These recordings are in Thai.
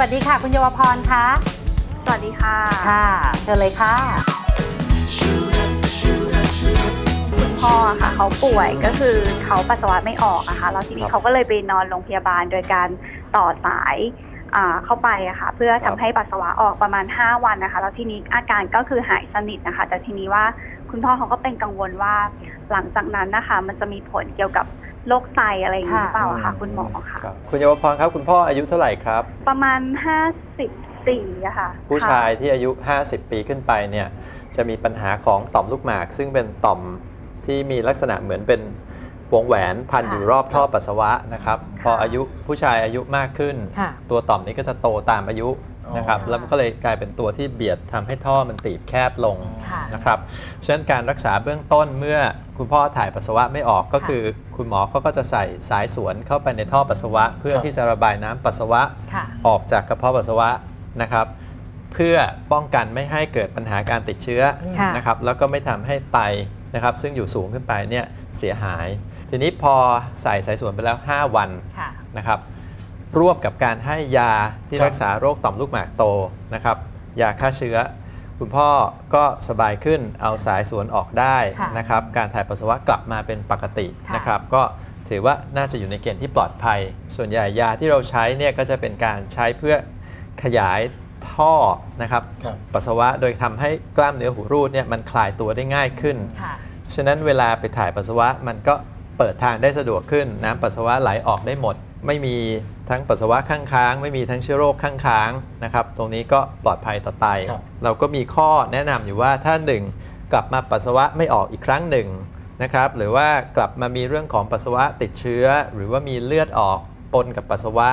วัสดีค่ะ คุณเยาวพรคะสวัสดีค่ะ ค่ะเชิญเลยค่ะคุณพ่อค่ะเขาป่วยก็คือเขาปัสสาวะไม่ออกอะค่ะแล้วทีนี้ครับเขาก็เลยไปนอนโรงพยาบาลโดยการต่อสายอ่าเข้าไปอะค่ะเพื่อครัทำบให้ปัสสาวะออกประมาณ 5 วันนะคะ แล้วทีนี้อาการก็คือหายสนิทนะคะ แต่ทีนี้ว่าคุณพ่อเขาก็เป็นกังวลว่าหลังจากนั้นนะคะ มันจะมีผลเกี่ยวกับ โรคไตอะไรอย่างนี้หรือเปล่าอะค่ะ คุณหมอค่ะ รับคุณเยาวพรครับคุณพ่ออายุเท่าไหร่ครับ ประมาณ 54อะค่ะผู้ชายที่อายุ 50 ปีขึ้นไปเนี่ยจะมีปัญหาของต่อมลูกหมาก ซึ่งเป็นต่อมที่มีลักษณะเหมือนเป็นวงแหวนพันค่ะอยู่รอบท่อปัสสาวะนะครับ พออายุผู้ชายอายุมากขึ้น ค่ะ ตัวต่อมนี้ก็จะโตตามอายุ นะครับอ๋อแล้วมันก็เลยกลายเป็นตัวที่เบียดทำให้ท่อมันตีบแคบลงค่ะนะครับฉะนั้นการรักษาเบื้องต้นเมื่อคุณพ่อถ่ายปัสสาวะไม่ออกก็ค่ะคือ คุณหมอเขาก็จะใส่สายสวนเข้าไปในท่อปัสสาวะ เพื่อครับที่จะระบายน้ำปัสสาวะค่ะออกจากกระเพาะปัสสาวะนะครับเพื่อป้องกันไม่ให้เกิดปัญหาการติดเชื้อค่ะนะครับแล้วก็ไม่ทำให้ไตนะครับซึ่งอยู่สูงขึ้นไปเนี่ยเสียหาย ทีนี้พอใส่สายสวนไปแล้ว 5 วันค่ะนะครับ ร่วมกับการให้ยาที่ครับรักษาโรคต่อมลูกหมากโตนะครับยาฆ่าเชื้อ คุณพ่อก็สบายขึ้นเอาสายสวนออกได้ค่ะนะครับการถ่ายปัสสาวะกลับมาเป็นปกติค่ะนะครับก็ถือว่าน่าจะอยู่ในเกณฑ์ที่ปลอดภัย ส่วนใหญ่ยาที่เราใช้เนี่ยก็จะเป็นการใช้เพื่อขยายท่อนะครับครับปัสสาวะโดยทำให้กล้ามเนื้อหูรูดเนี่ยมันคลายตัวได้ง่ายขึ้นค่ะฉะนั้นเวลาไปถ่ายปัสสาวะมันก็เปิดทางได้สะดวกขึ้น น้ำปัสสาวะไหลออกได้หมด ไม่มีทั้งปัสสาวะข้างค้าง ไม่มีทั้งเชื้อโรคข้างค้างนะครับ ตรงนี้ก็ปลอดภัยต่อไตครับเราก็มีข้อแนะนำอยู่ว่าถ้าหนึ่งกลับมาปัสสาวะไม่ออกอีกครั้งหนึ่งนะครับ หรือว่ากลับมามีเรื่องของปัสสาวะติดเชื้อ หรือว่ามีเลือดออกปนกับปัสสาวะ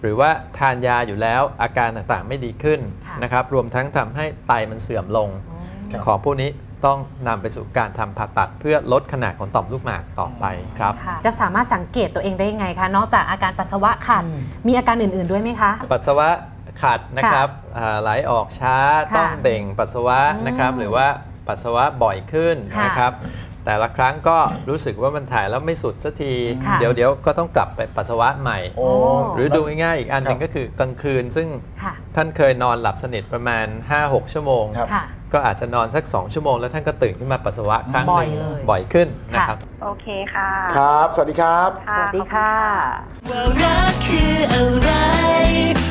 หรือว่าทานยาอยู่แล้วอาการต่างๆไม่ดีขึ้นค่ะนะครับ รวมทั้งทำให้ไตมันเสื่อมลงครับของพวกนี้ ต้องนำไปสู่การทำผ่าตัดเพื่อลดขนาดของต่อมลูกหมากต่อไปครับ ค่ะจะสามารถสังเกตตัวเองได้ยังไงคะ นอกจากอาการปัสสาวะขาดอืม มีอาการอื่นๆด้วยไหมคะ ปัสสาวะขัดนะครับอ่าไหลออกช้าค่ะต้องเบ่งปัสสาวะนะครับ อืมหรือว่าปัสสาวะบ่อยขึ้นค่ะนะครับ แต่ละครั้งก็รู้สึกว่ามันถ่ายแล้วไม่สุดสักที ค่ะ เดี๋ยวเดี๋ยวก็ต้องกลับไปปัสสาวะใหม่ โอ้ หรือดูง่ายๆอีกอันหนึ่งครับก็คือกลางคืน ซึ่งค่ะ ท่านเคยนอนหลับสนิทประมาณ 5-6 ชั่วโมง ครับ ค่ะ ก็อาจจะนอนสัก 2 ชั่วโมงแล้วท่านก็ตื่นขึ้นมาปัสสาวะครั้งหนึ่งบ่อยเลย บ่อยขึ้นนะครับ โอเคค่ะครับ สวัสดีครับค่ะสวัสดีค่ะขอบณว่ารักคืออะไรรักคืออะไร